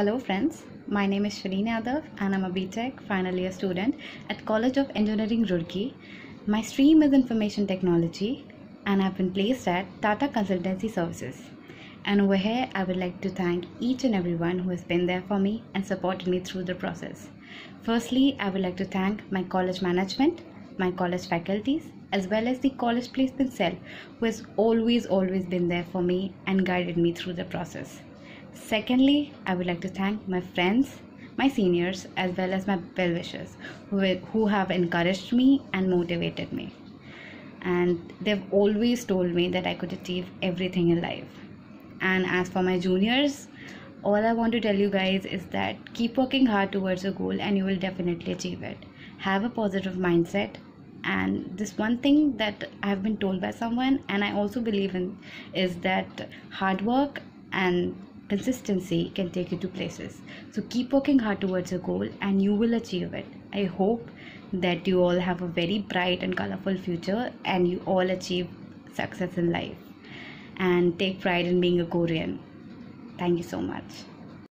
Hello friends, my name is Shireen Yadav and I'm a BTech final year student at College of Engineering Roorkee. My stream is Information Technology and I've been placed at Tata Consultancy Services. And over here, I would like to thank each and everyone who has been there for me and supported me through the process. Firstly, I would like to thank my college management, my college faculties, as well as the college placement cell who has always, always been there for me and guided me through the process. Secondly, I would like to thank my friends, my seniors, as well as my well wishers who, who have encouraged me and motivated me. And they've always told me that I could achieve everything in life. And as for my juniors, all I want to tell you guys is that keep working hard towards a goal and you will definitely achieve it. Have a positive mindset. And this one thing that I've been told by someone, and I also believe in, is that hard work and consistency can take you to places. So keep working hard towards your goal and you will achieve it. I hope that you all have a very bright and colorful future and you all achieve success in life and take pride in being a COERian. Thank you so much.